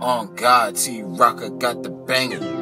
On God, T Rocker got the banger.